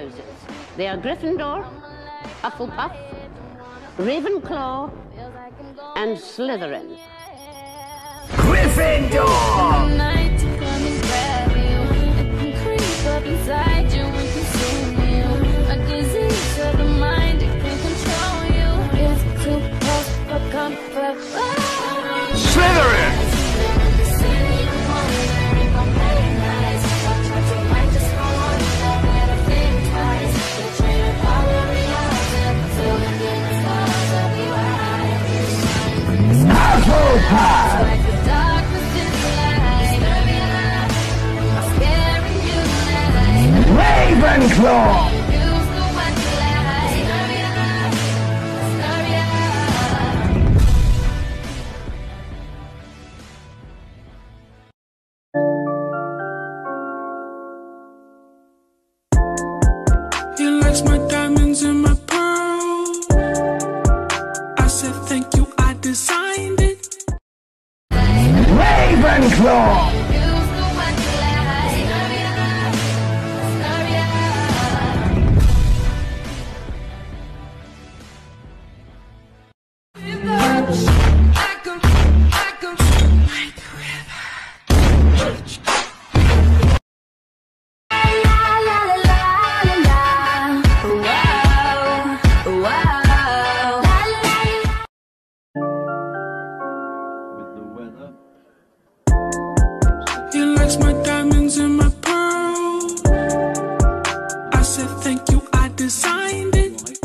houses. They are Gryffindor, Hufflepuff, Ravenclaw, and Slytherin. Gryffindor! Ravenclaw! My He my diamonds and my pearls. I said thank you, I designed it.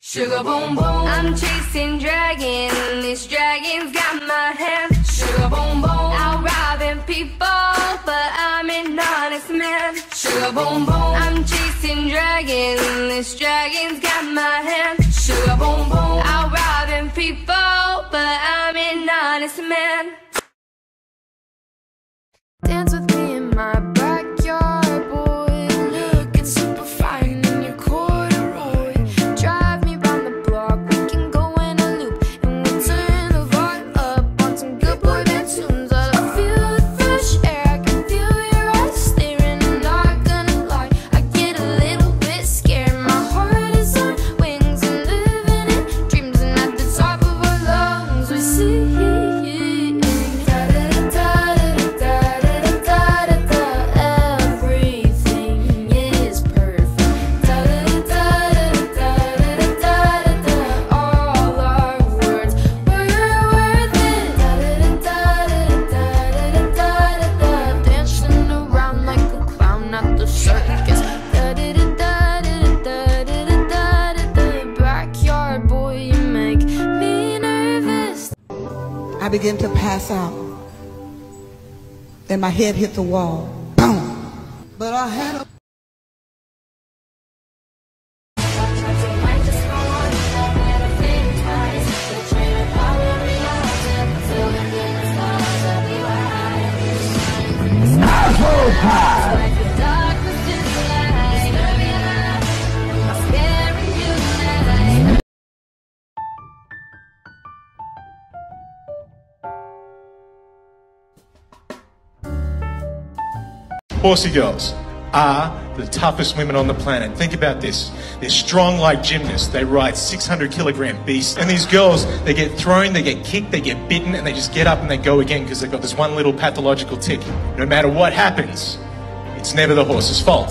Sugar boom boom, I'm chasing dragons. This dragon's got my hand. Sugar boom boom, I'm robbing people, but I'm an honest man. Sugar boom boom, I'm chasing dragons. This dragon's Dance with began to pass out. And my head hit the wall. Boom. But I had a Horsey girls are the toughest women on the planet. Think about this. They're strong like gymnasts. They ride 600 kilogram beasts. And these girls, they get thrown, they get kicked, they get bitten, and they just get up and they go again because they've got this one little pathological tick. No matter what happens, it's never the horse's fault.